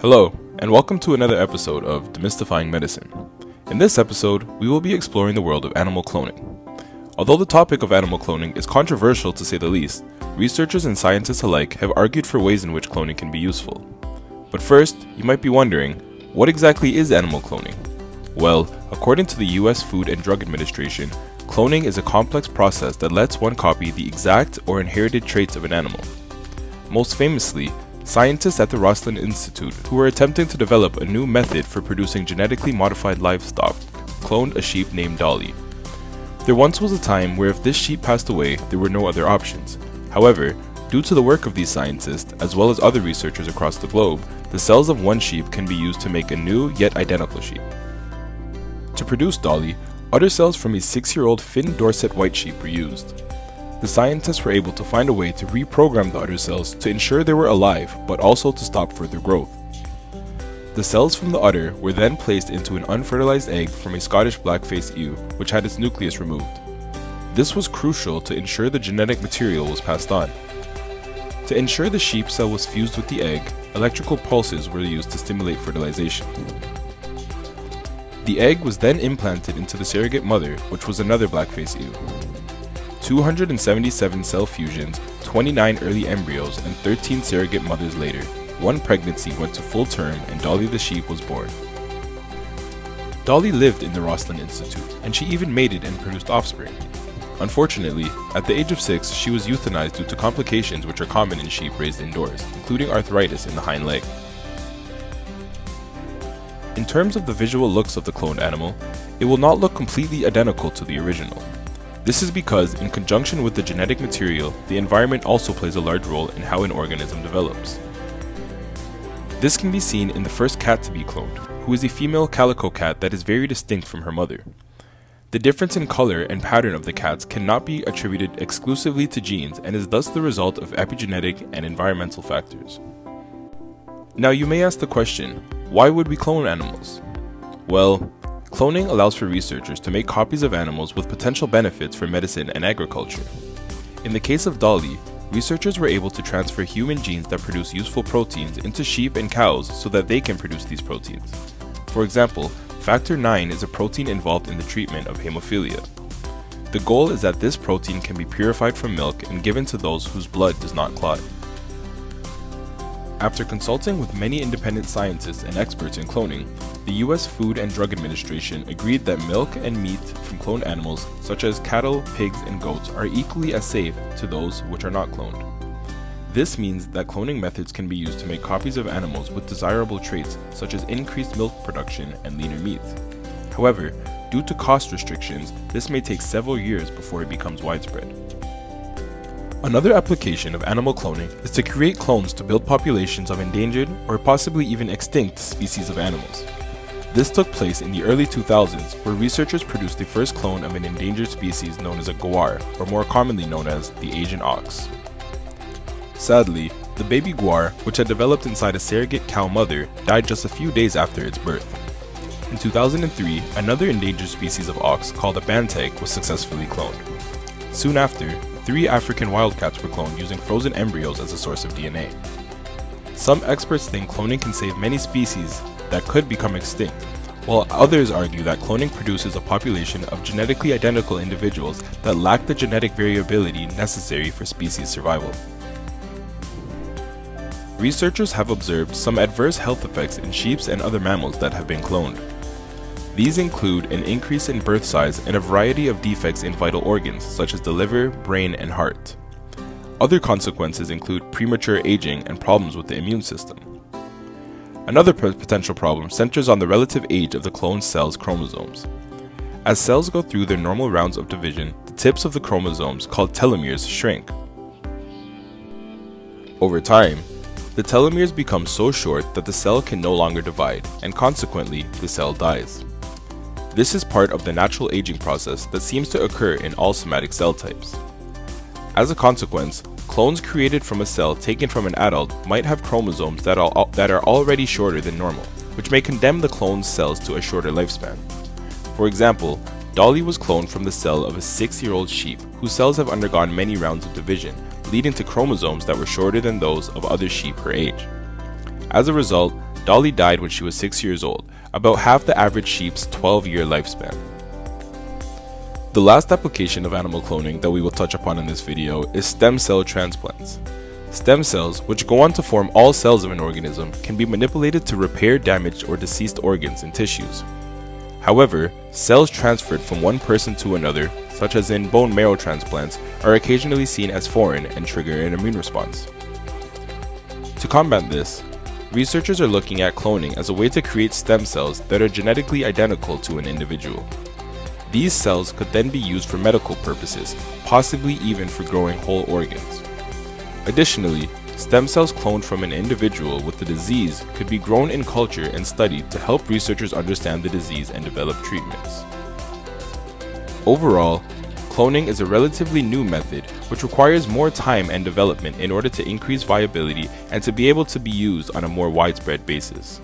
Hello, and welcome to another episode of Demystifying Medicine. In this episode, we will be exploring the world of animal cloning. Although the topic of animal cloning is controversial to say the least, researchers and scientists alike have argued for ways in which cloning can be useful. But first, you might be wondering, what exactly is animal cloning? Well, according to the US Food and Drug Administration, cloning is a complex process that lets one copy the exact or inherited traits of an animal. Most famously, scientists at the Roslin Institute who were attempting to develop a new method for producing genetically modified livestock cloned a sheep named Dolly. There once was a time where if this sheep passed away, there were no other options. However, due to the work of these scientists, as well as other researchers across the globe, the cells of one sheep can be used to make a new yet identical sheep. To produce Dolly, udder cells from a six-year-old Finn Dorset white sheep were used the scientists were able to find a way to reprogram the udder cells to ensure they were alive, but also to stop further growth. The cells from the udder were then placed into an unfertilized egg from a Scottish black-faced ewe, which had its nucleus removed. This was crucial to ensure the genetic material was passed on. To ensure the sheep cell was fused with the egg, electrical pulses were used to stimulate fertilization. The egg was then implanted into the surrogate mother, which was another black-faced ewe. 277 cell fusions, 29 early embryos, and 13 surrogate mothers later, one pregnancy went to full term and Dolly the sheep was born. Dolly lived in the Roslin Institute, and she even mated and produced offspring. Unfortunately, at the age of 6, she was euthanized due to complications which are common in sheep raised indoors, including arthritis in the hind leg. In terms of the visual looks of the cloned animal, it will not look completely identical to the original. This is because, in conjunction with the genetic material, the environment also plays a large role in how an organism develops. This can be seen in the first cat to be cloned, who is a female calico cat that is very distinct from her mother. The difference in color and pattern of the cats cannot be attributed exclusively to genes and is thus the result of epigenetic and environmental factors. Now you may ask the question, why would we clone animals? Well, Cloning allows for researchers to make copies of animals with potential benefits for medicine and agriculture. In the case of Dolly, researchers were able to transfer human genes that produce useful proteins into sheep and cows so that they can produce these proteins. For example, factor IX is a protein involved in the treatment of hemophilia. The goal is that this protein can be purified from milk and given to those whose blood does not clot. After consulting with many independent scientists and experts in cloning, the US Food and Drug Administration agreed that milk and meat from cloned animals, such as cattle, pigs, and goats, are equally as safe to those which are not cloned. This means that cloning methods can be used to make copies of animals with desirable traits, such as increased milk production and leaner meat. However, due to cost restrictions, this may take several years before it becomes widespread. Another application of animal cloning is to create clones to build populations of endangered or possibly even extinct species of animals. This took place in the early 2000s where researchers produced the first clone of an endangered species known as a gaur, or more commonly known as the Asian ox. Sadly, the baby gaur, which had developed inside a surrogate cow mother, died just a few days after its birth. In 2003, another endangered species of ox called a banteng was successfully cloned. Soon after, three African wildcats were cloned using frozen embryos as a source of DNA. Some experts think cloning can save many species that could become extinct, while others argue that cloning produces a population of genetically identical individuals that lack the genetic variability necessary for species survival. Researchers have observed some adverse health effects in sheep and other mammals that have been cloned. These include an increase in birth size and a variety of defects in vital organs such as the liver, brain, and heart. Other consequences include premature aging and problems with the immune system. Another potential problem centers on the relative age of the cloned cell's chromosomes. As cells go through their normal rounds of division, the tips of the chromosomes, called telomeres, shrink. Over time, the telomeres become so short that the cell can no longer divide, and consequently, the cell dies. This is part of the natural aging process that seems to occur in all somatic cell types. As a consequence, clones created from a cell taken from an adult might have chromosomes that are, that are already shorter than normal, which may condemn the cloned cells to a shorter lifespan. For example, Dolly was cloned from the cell of a 6-year-old sheep whose cells have undergone many rounds of division, leading to chromosomes that were shorter than those of other sheep her age. As a result, Dolly died when she was 6 years old, about half the average sheep's 12 year lifespan. The last application of animal cloning that we will touch upon in this video is stem cell transplants. Stem cells, which go on to form all cells of an organism, can be manipulated to repair damaged or deceased organs and tissues. However, cells transferred from one person to another, such as in bone marrow transplants, are occasionally seen as foreign and trigger an immune response. To combat this, researchers are looking at cloning as a way to create stem cells that are genetically identical to an individual. These cells could then be used for medical purposes, possibly even for growing whole organs. Additionally, stem cells cloned from an individual with the disease could be grown in culture and studied to help researchers understand the disease and develop treatments. Overall, cloning is a relatively new method which requires more time and development in order to increase viability and to be able to be used on a more widespread basis.